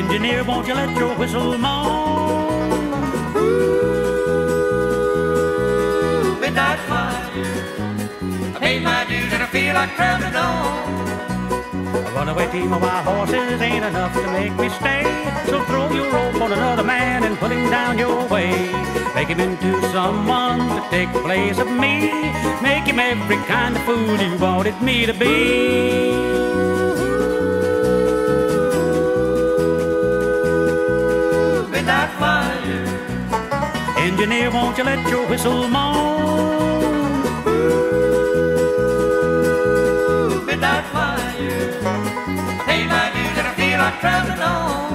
Engineer, won't you let your whistle moan? Ooh, Midnight Flyer. I pay my dues and I feel like traveling on. A runaway team of wild horses ain't enough to make me stay. So throw your rope on another man and put him down your way. Make him into someone to take place of me. Make him every kind of fool you wanted me to be. Engineer, won't you let your whistle moan? Ooh, Midnight Flyer. My dues and I feel like traveling on.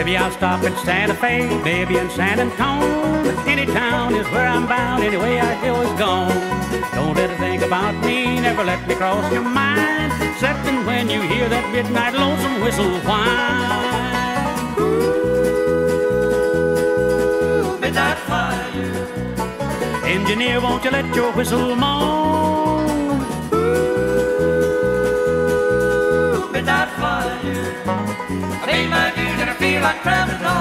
Maybe I'll stop in Santa Fe, maybe in San Antonio. Any town is where I'm bound, anyway I always gone. Don't let her think about me, never let me cross your mind. Excepting when you hear that midnight lonesome whistle whine. Midnight Flyer. Engineer, won't you let your whistle moan? Midnight Flyer. I pay my I feel like traveling on.